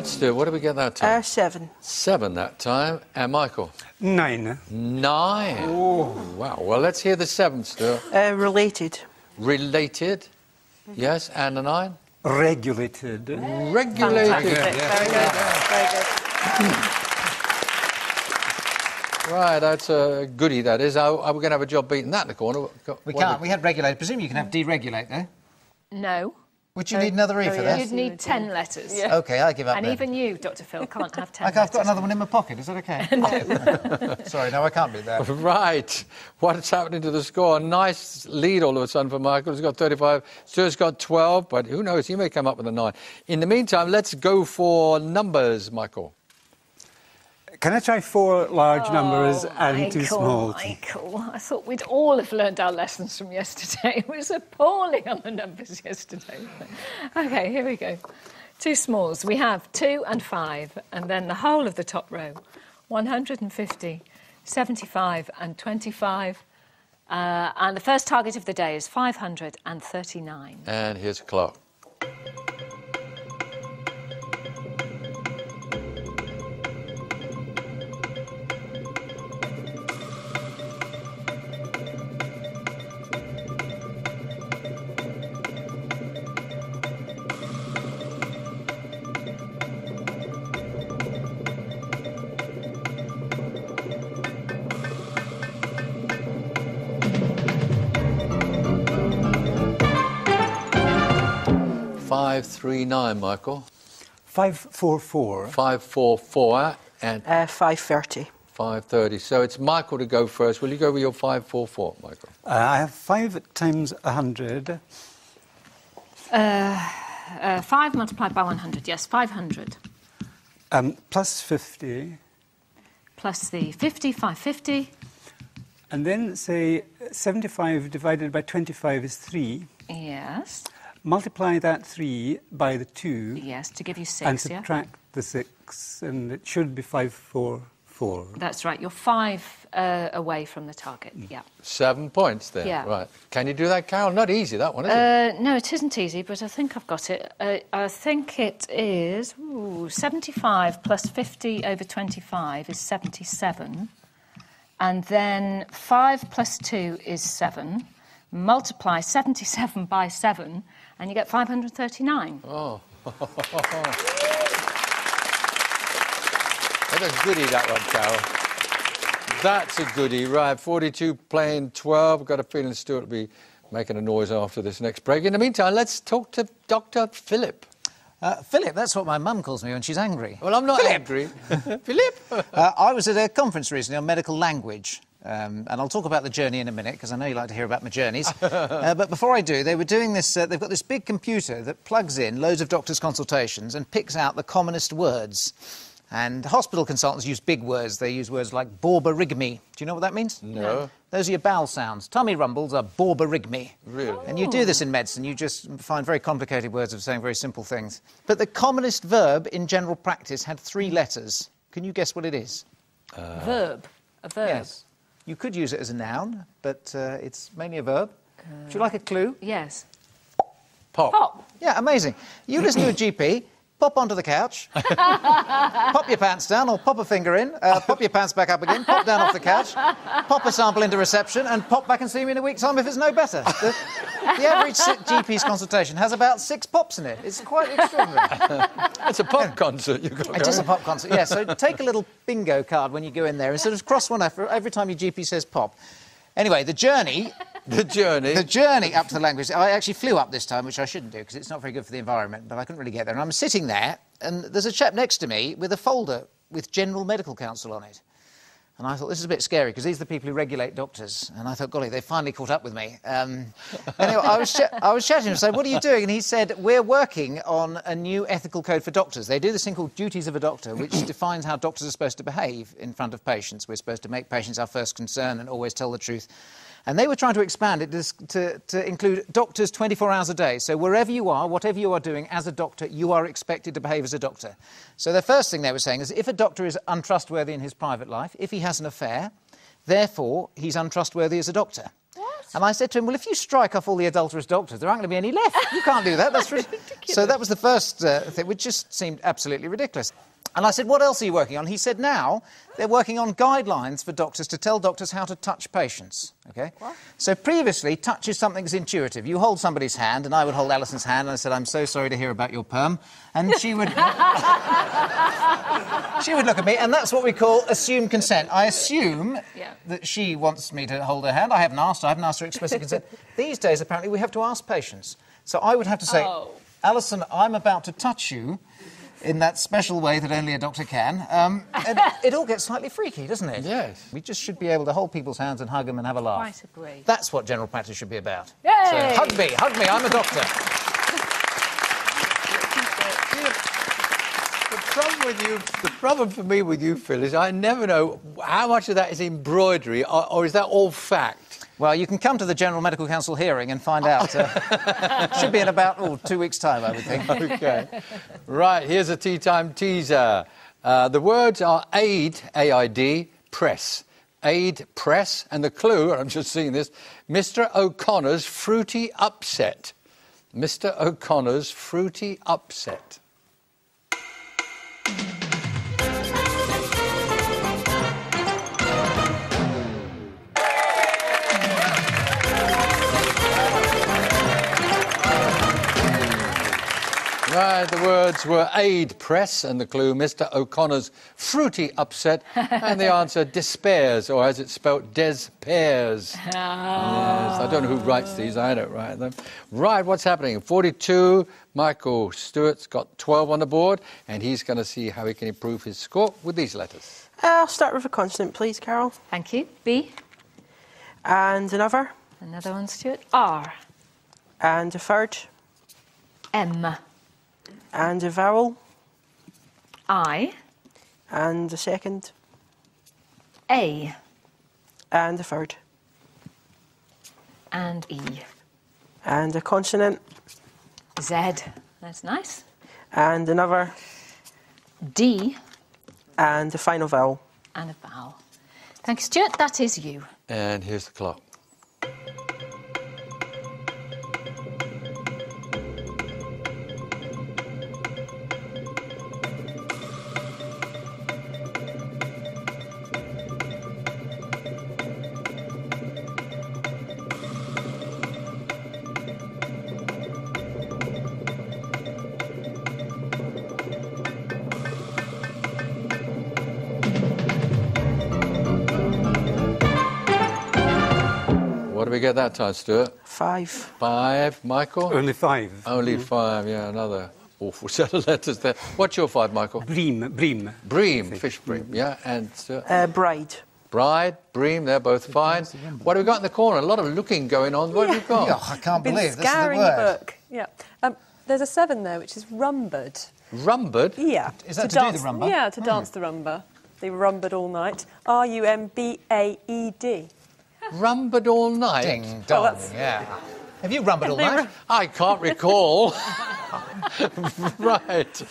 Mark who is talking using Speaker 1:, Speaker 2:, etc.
Speaker 1: Right, Stu, what did we get that time?
Speaker 2: Uh, seven.
Speaker 1: Seven that time. And Michael?
Speaker 3: Nine.
Speaker 1: Nine. Oh. Wow. Well, let's hear the seventh, Stu.
Speaker 2: Uh, related.
Speaker 1: Related. Yes, and a nine?
Speaker 3: Regulated.
Speaker 1: Regulated.
Speaker 2: Very good. Very good.
Speaker 1: Right, that's a goodie, that is. Are, are we going to have a job beating that in the corner?
Speaker 4: We
Speaker 1: What
Speaker 4: can't. We had regulate. Presume you can have deregulate there.
Speaker 5: No.
Speaker 4: Would you need another E for
Speaker 2: yeah.
Speaker 4: that?
Speaker 5: You'd need 10 letters.
Speaker 4: Okay, I give up
Speaker 5: And
Speaker 4: then.
Speaker 5: even you, Dr. Phil, can't have 10
Speaker 4: Okay, I've got another one in my pocket. Is that okay? Sorry, no, I can't beat that.
Speaker 1: Right. What's happening to the score? A nice lead all of a sudden for Michael. He's got 35. Stewart's got 12, but who knows? He may come up with a nine. In the meantime, let's go for numbers, Michael.
Speaker 3: Can I try four large numbers
Speaker 5: Oh,
Speaker 3: and two
Speaker 5: Michael,
Speaker 3: small?
Speaker 5: Michael, I thought we'd all have learned our lessons from yesterday. It was appalling on the numbers yesterday. Okay, here we go. Two smalls. We have two and five, and then the whole of the top row 150, 75, and 25. Uh, and the first target of the day is 539.
Speaker 1: And here's a clock. Five, three, nine, Michael.
Speaker 3: Five, four, four.
Speaker 1: Five, four, four, and
Speaker 2: Uh, 530.
Speaker 1: 530. So it's Michael to go first. Will you go with your 544, Michael?
Speaker 3: Uh, I have five times a hundred.
Speaker 5: Uh, 5 multiplied by 100, yes, 500.
Speaker 3: Um, plus 50.
Speaker 5: Plus the 50, 550.
Speaker 3: And then say 75 divided by 25 is 3.
Speaker 5: Yes,
Speaker 3: Multiply that 3 by the 2
Speaker 5: yes, to give you 6,
Speaker 3: and
Speaker 5: yeah?
Speaker 3: subtract the 6, and it should be 544.
Speaker 5: That's right. You're five uh, away from the target. Yeah.
Speaker 1: Seven points then.
Speaker 5: Yeah.
Speaker 1: Right. Can you do that, Carol? Not easy, that one, is it?
Speaker 5: Uh, no, it isn't easy, but I think I've got it. Uh, I think it is ooh, 75 plus 50 over 25 is 77. And then 5 plus 2 is 7. Multiply 77 by 7, and you get 539.
Speaker 1: Oh. That's a goodie, that one, Carol. That's a goodie. Right, 42 playing 12. Got a feeling Stewart will be making a noise after this next break. In the meantime, let's talk to Dr. Philip.
Speaker 4: Uh, Philip, that's what my mum calls me when she's angry.
Speaker 1: Well, I'm not angry. Philip?
Speaker 4: Uh, I was at a conference recently on medical language. Um, and I'll talk about the journey in a minute because I know you like to hear about my journeys. uh, but before I do, they were doing this. Uh, they've got this big computer that plugs in loads of doctors' consultations and picks out the commonest words. And hospital consultants use big words. They use words like borborygmi. Do you know what that means?
Speaker 1: No.
Speaker 4: Those are your bowel sounds. Tummy rumbles are borborygmi.
Speaker 1: Really?
Speaker 4: And you do this in medicine. You just find very complicated words of saying very simple things. But the commonest verb in general practice had three letters. Can you guess what it is?
Speaker 5: verb. A verb.
Speaker 4: Yes. You could use it as a noun, but uh, it's mainly a verb. Would you like a clue?
Speaker 5: Yes.
Speaker 1: Pop.
Speaker 5: Pop.
Speaker 4: Yeah, amazing. You listen to a GP, pop onto the couch, pop your pants down or pop a finger in, uh, pop your pants back up again, pop down off the couch, pop a sample into reception, and pop back and see me in a week's time if it's no better. The, the average GP's consultation has about six pops in it. It's quite extraordinary.
Speaker 1: It's a pop concert. You've got
Speaker 4: It's just a pop concert, yeah. So take a little bingo card when you go in there and sort of cross one off for every time your GP says pop. Anyway, the journey
Speaker 1: the journey.
Speaker 4: The journey up to the language. I actually flew up this time, which I shouldn't do because it's not very good for the environment, but I couldn't really get there. And I'm sitting there, and there's a chap next to me with a folder with General Medical Council on it. And I thought, this is a bit scary because these are the people who regulate doctors. And I thought, golly, they finally caught up with me. Um, anyway, I was, ch- I was chatting to him, saying, what are you doing? And he said, we're working on a new ethical code for doctors. They do this thing called duties of a doctor, which defines how doctors are supposed to behave in front of patients. We're supposed to make patients our first concern and always tell the truth. And they were trying to expand it to, to, to include doctors 24 hours a day. So wherever you are, whatever you are doing as a doctor, you are expected to behave as a doctor. So the first thing they were saying is if a doctor is untrustworthy in his private life, if he has an affair, therefore he's untrustworthy as a doctor. And I said to him, Well, if you strike off all the adulterous doctors, there aren't going to be any left. You can't do that. That's ridiculous. So that was the first uh, thing, which just seemed absolutely ridiculous. And I said, What else are you working on? He said, Now they're working on guidelines for doctors to tell doctors how to touch patients. Okay? What? So previously, touch is something that's intuitive. You hold somebody's hand, and I would hold Alison's hand, and I said, I'm so sorry to hear about your perm. And she would. she would look at me, and that's what we call assumed consent. I assume
Speaker 5: Yeah.
Speaker 4: that she wants me to hold her hand. I haven't asked. I haven't asked her explicit consent. These days, apparently, we have to ask patients. So I would have to say,
Speaker 5: Oh.
Speaker 4: Alison, I'm about to touch you in that special way that only a doctor can. Um, and it all gets slightly freaky, doesn't it?
Speaker 1: Yes.
Speaker 4: We just should be able to hold people's hands and hug them and have a laugh.
Speaker 5: Quite agree.
Speaker 4: That's what general practice should be about.
Speaker 5: Yay!
Speaker 4: So hug me, hug me, I'm a doctor.
Speaker 1: The problem with you, the problem for me with you, Phil, is I never know how much of that is embroidery or, or is that all fact.
Speaker 4: Well, you can come to the General Medical Council hearing and find out. Uh, should be in about oh, two weeks' time, I would think.
Speaker 1: Okay. right, here's a tea time teaser. Uh, the words are aid, A-I-D, press. Aid, press, and the clue, I'm just seeing this, Mr. O'Connor's fruity upset. Mr. O'Connor's fruity upset. Right, the words were aid press and the clue Mr. O'Connor's fruity upset and the answer despairs or as it's spelt despairs. Yes, I don't know who writes these, I don't write them. Right, what's happening? 42, Michael Stewart's got 12 on the board and he's going to see how he can improve his score with these letters.
Speaker 2: Uh, I'll start with a consonant, please, Carol.
Speaker 5: Thank you. B.
Speaker 2: And another.
Speaker 5: Another one, Stewart. R.
Speaker 2: And a third.
Speaker 5: M.
Speaker 2: And a vowel.
Speaker 5: I.
Speaker 2: And a second.
Speaker 5: A.
Speaker 2: And a third.
Speaker 5: And E.
Speaker 2: And a consonant.
Speaker 5: Z. That's nice.
Speaker 2: And another.
Speaker 5: D.
Speaker 2: And the final vowel.
Speaker 5: And a vowel. Thank you, Stewart. That is you.
Speaker 1: And here's the clock. Do we get that time, Stewart?
Speaker 2: Five.
Speaker 1: Five, Michael?
Speaker 3: Only five.
Speaker 1: Only five, yeah, another awful set of letters there. What's your five, Michael?
Speaker 3: Bream, bream.
Speaker 1: Bream, fish bream, yeah, and uh,
Speaker 2: Uh, bride.
Speaker 1: bride, bream, they're both fine. What have we got in the corner? A lot of looking going on. What have we got?
Speaker 4: Oh, I can't
Speaker 6: been
Speaker 4: believe this is the
Speaker 6: scouring
Speaker 4: word.
Speaker 6: book. Yeah. Um, there's a seven there, which is rumbaed.
Speaker 1: Rumbaed.
Speaker 6: Yeah.
Speaker 4: Is that to do the
Speaker 6: dance,
Speaker 4: rumba?
Speaker 6: Yeah, to dance the rumba. They rumbaed all night. R U M B A E D.
Speaker 1: Rumbaed all night.
Speaker 4: Ding dong,
Speaker 6: that's-
Speaker 4: yeah. Have you rumbled all night?
Speaker 1: I can't recall. right.